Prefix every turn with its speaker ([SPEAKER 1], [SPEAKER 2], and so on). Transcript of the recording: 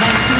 [SPEAKER 1] Weißt